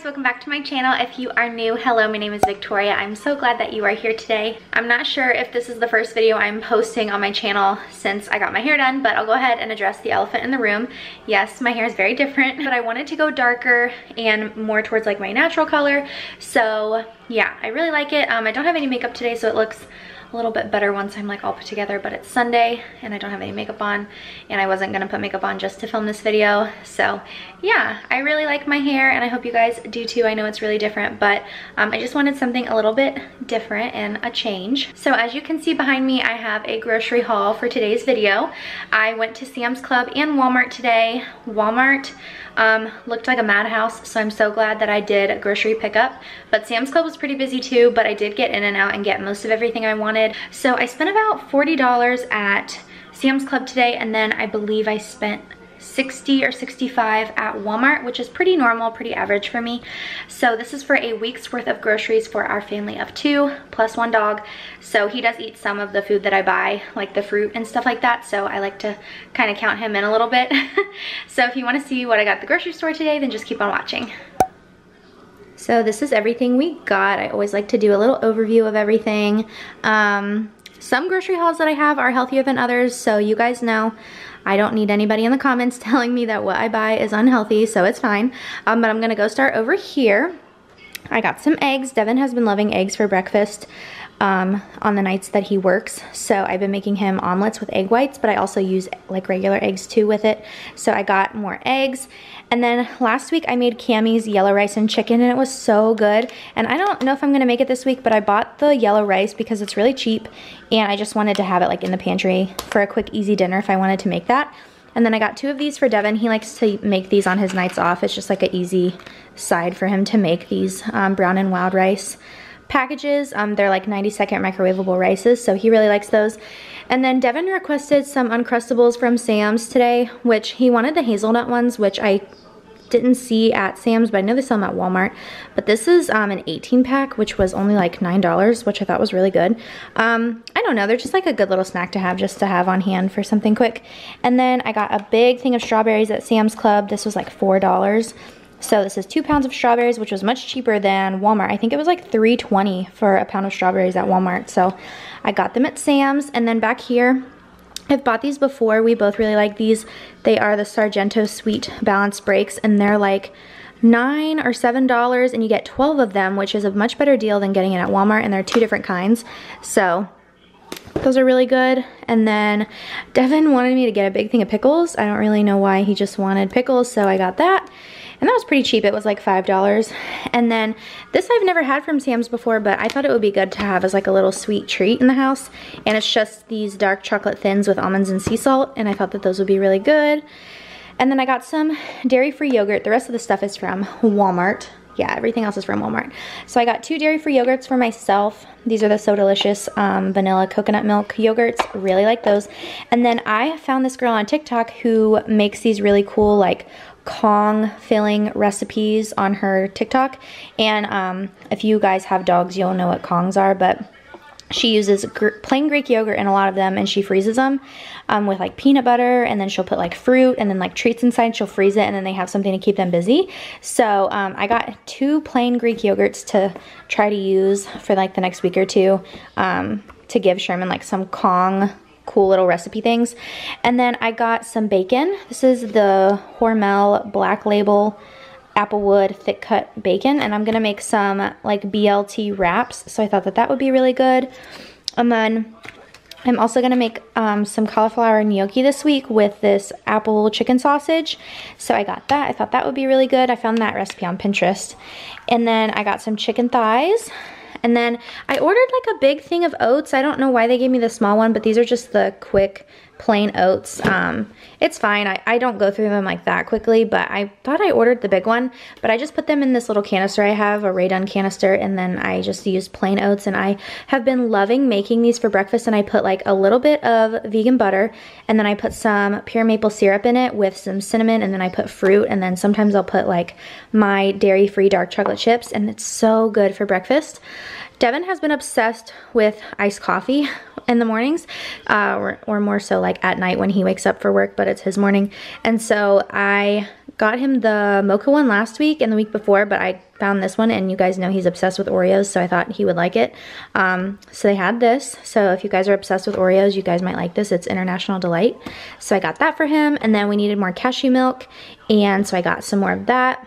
guys, welcome back to my channel. If you are new, hello, my name is Victoria. I'm so glad that you are here today. I'm not sure if this is the first video I'm posting on my channel since I got my hair done, but I'll go ahead and address the elephant in the room. Yes, my hair is very different, but I wanted to go darker and more towards like my natural color. So yeah, I really like it. Um, I don't have any makeup today, so it looks a little bit better once I'm like all put together, but it's Sunday and I don't have any makeup on and I wasn't gonna put makeup on just to film this video. So yeah, I really like my hair and I hope you guys do too. I know it's really different, but um, I just wanted something a little bit different and a change. So as you can see behind me, I have a grocery haul for today's video. I went to Sam's Club and Walmart today. Walmart um, looked like a madhouse, so I'm so glad that I did a grocery pickup. But Sam's Club was pretty busy too, but I did get in and out and get most of everything I wanted. So I spent about $40 at Sam's Club today, and then I believe I spent 60 or 65 at Walmart, which is pretty normal, pretty average for me. So this is for a week's worth of groceries for our family of two plus one dog. So he does eat some of the food that I buy, like the fruit and stuff like that. So I like to kind of count him in a little bit. so if you want to see what I got at the grocery store today, then just keep on watching. So this is everything we got. I always like to do a little overview of everything. Um, some grocery hauls that I have are healthier than others, so you guys know I don't need anybody in the comments telling me that what I buy is unhealthy, so it's fine. Um, but I'm gonna go start over here. I got some eggs. Devin has been loving eggs for breakfast um, on the nights that he works. So I've been making him omelets with egg whites, but I also use like regular eggs too with it. So I got more eggs. And then last week I made Cammie's yellow rice and chicken and it was so good. And I don't know if I'm gonna make it this week, but I bought the yellow rice because it's really cheap and I just wanted to have it like in the pantry for a quick easy dinner if I wanted to make that. And then I got two of these for Devin. He likes to make these on his nights off. It's just like an easy side for him to make these um, brown and wild rice packages. Um, they're like 90 second microwavable rices, so he really likes those. And then Devin requested some Uncrustables from Sam's today, which he wanted the hazelnut ones, which I didn't see at Sam's, but I know they sell them at Walmart. But this is um, an 18 pack, which was only like $9, which I thought was really good. Um, I don't know, they're just like a good little snack to have, just to have on hand for something quick. And then I got a big thing of strawberries at Sam's Club. This was like $4. So this is two pounds of strawberries, which was much cheaper than Walmart. I think it was like $3.20 for a pound of strawberries at Walmart. So I got them at Sam's. And then back here, I've bought these before. We both really like these. They are the Sargento Sweet Balanced Breaks, and they're like nine or seven dollars and you get 12 of them which is a much better deal than getting it at Walmart and they're two different kinds so those are really good. And then Devin wanted me to get a big thing of pickles. I don't really know why he just wanted pickles, so I got that. And that was pretty cheap. It was like $5. And then this I've never had from Sam's before, but I thought it would be good to have as like a little sweet treat in the house. And it's just these dark chocolate thins with almonds and sea salt. And I thought that those would be really good. And then I got some dairy-free yogurt. The rest of the stuff is from Walmart yeah, everything else is from Walmart. So I got two dairy-free yogurts for myself. These are the So Delicious um, vanilla coconut milk yogurts. Really like those. And then I found this girl on TikTok who makes these really cool like Kong filling recipes on her TikTok. And um, if you guys have dogs, you'll know what Kongs are, but she uses plain Greek yogurt in a lot of them and she freezes them um, with like peanut butter and then she'll put like fruit and then like treats inside. She'll freeze it and then they have something to keep them busy. So um, I got two plain Greek yogurts to try to use for like the next week or two um, to give Sherman like some Kong cool little recipe things. And then I got some bacon. This is the Hormel Black Label applewood thick cut bacon and I'm gonna make some like BLT wraps. So I thought that that would be really good. And then I'm also gonna make um, some cauliflower gnocchi this week with this apple chicken sausage. So I got that. I thought that would be really good. I found that recipe on Pinterest. And then I got some chicken thighs. And then I ordered like a big thing of oats. I don't know why they gave me the small one, but these are just the quick plain oats. Um, it's fine. I, I don't go through them like that quickly, but I thought I ordered the big one, but I just put them in this little canister I have, a Rae Dunn canister, and then I just use plain oats, and I have been loving making these for breakfast, and I put like a little bit of vegan butter, and then I put some pure maple syrup in it with some cinnamon, and then I put fruit, and then sometimes I'll put like my dairy-free dark chocolate chips, and it's so good for breakfast. Devin has been obsessed with iced coffee in the mornings uh, or, or more so like at night when he wakes up for work, but it's his morning. And so I got him the mocha one last week and the week before, but I found this one and you guys know he's obsessed with Oreos, so I thought he would like it. Um, so they had this. So if you guys are obsessed with Oreos, you guys might like this. It's International Delight. So I got that for him and then we needed more cashew milk and so I got some more of that.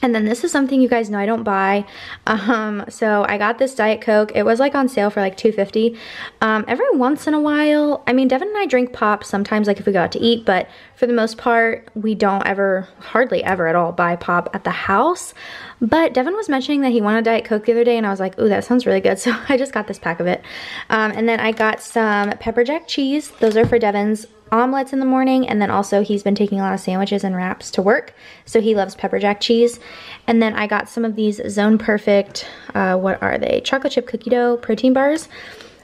And then this is something you guys know I don't buy. Um, so I got this Diet Coke. It was like on sale for like 250 um, Every once in a while, I mean, Devin and I drink pop sometimes like if we go out to eat, but for the most part, we don't ever, hardly ever at all buy pop at the house. But Devin was mentioning that he wanted Diet Coke the other day and I was like, oh, that sounds really good. So I just got this pack of it. Um, and then I got some pepper jack cheese. Those are for Devin's omelets in the morning and then also he's been taking a lot of sandwiches and wraps to work so he loves pepper jack cheese. And then I got some of these Zone Perfect uh, what are they? Chocolate chip cookie dough protein bars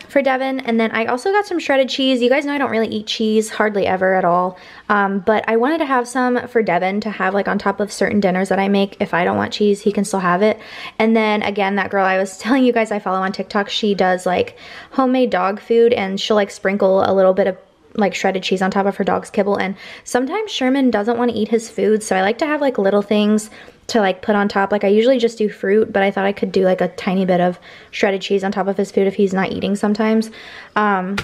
for Devin. And then I also got some shredded cheese. You guys know I don't really eat cheese hardly ever at all um, but I wanted to have some for Devin to have like on top of certain dinners that I make. If I don't want cheese he can still have it. And then again that girl I was telling you guys I follow on TikTok she does like homemade dog food and she'll like sprinkle a little bit of like shredded cheese on top of her dog's kibble and sometimes Sherman doesn't want to eat his food so I like to have like little things to like put on top. Like I usually just do fruit but I thought I could do like a tiny bit of shredded cheese on top of his food if he's not eating sometimes. Um,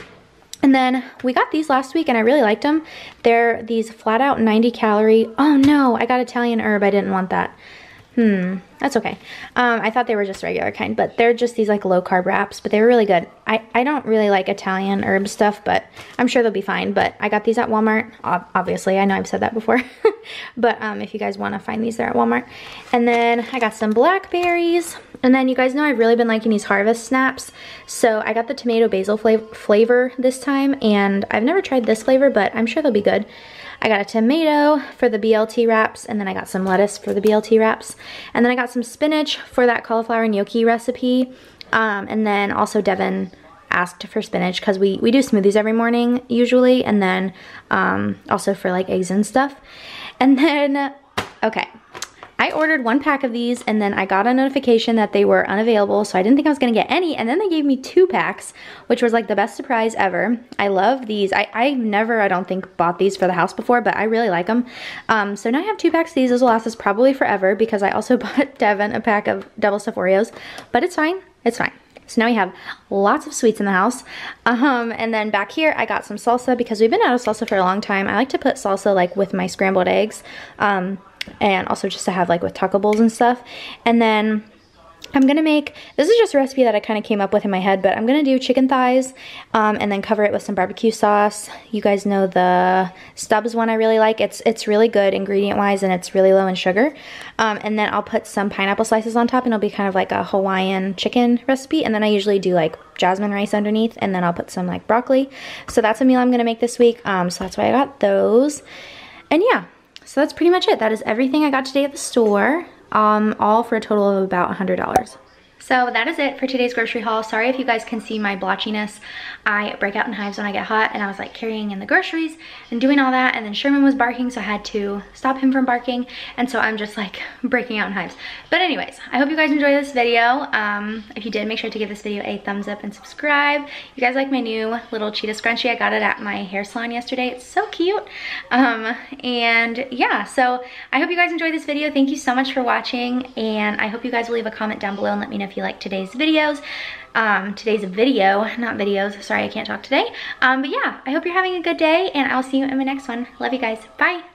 and then we got these last week and I really liked them they're these flat out 90 calorie oh no I got Italian herb I didn't want that. Hmm, that's okay. Um, I thought they were just regular kind, but they're just these like low carb wraps, but they were really good. I, I don't really like Italian herb stuff, but I'm sure they'll be fine. But I got these at Walmart, obviously. I know I've said that before. but um, if you guys want to find these, they're at Walmart. And then I got some blackberries. And then you guys know I've really been liking these Harvest Snaps. So I got the tomato basil flav flavor this time, and I've never tried this flavor, but I'm sure they'll be good. I got a tomato for the BLT wraps, and then I got some lettuce for the BLT wraps. And then I got some spinach for that cauliflower gnocchi recipe. Um, and then also Devin asked for spinach because we, we do smoothies every morning usually. And then um, also for like eggs and stuff. And then, okay, I ordered one pack of these and then I got a notification that they were unavailable so I didn't think I was gonna get any and then they gave me two packs which was like the best surprise ever. I love these. I, I've never, I don't think, bought these for the house before but I really like them. Um, so now I have two packs of these. This will last us probably forever because I also bought Devin a pack of double stuffed Oreos but it's fine. It's fine. So now we have lots of sweets in the house. Um, and then back here, I got some salsa because we've been out of salsa for a long time. I like to put salsa like with my scrambled eggs. Um, and also just to have like with taco bowls and stuff. And then I'm gonna make, this is just a recipe that I kind of came up with in my head, but I'm gonna do chicken thighs um, and then cover it with some barbecue sauce. You guys know the Stubbs one I really like. It's it's really good ingredient wise and it's really low in sugar. Um, and then I'll put some pineapple slices on top and it'll be kind of like a Hawaiian chicken recipe. And then I usually do like jasmine rice underneath and then I'll put some like broccoli. So that's a meal I'm gonna make this week. Um, so that's why I got those. And yeah, so that's pretty much it. That is everything I got today at the store, um, all for a total of about $100. So that is it for today's grocery haul. Sorry if you guys can see my blotchiness. I break out in hives when I get hot and I was like carrying in the groceries and doing all that and then Sherman was barking so I had to stop him from barking and so I'm just like breaking out in hives. But anyways, I hope you guys enjoyed this video. Um, if you did, make sure to give this video a thumbs up and subscribe. You guys like my new little cheetah scrunchie. I got it at my hair salon yesterday. It's so cute. Um, and yeah, so I hope you guys enjoyed this video. Thank you so much for watching and I hope you guys will leave a comment down below and let me know if you like today's videos um, today's video, not videos. Sorry, I can't talk today. Um, but yeah, I hope you're having a good day and I'll see you in my next one. Love you guys. Bye.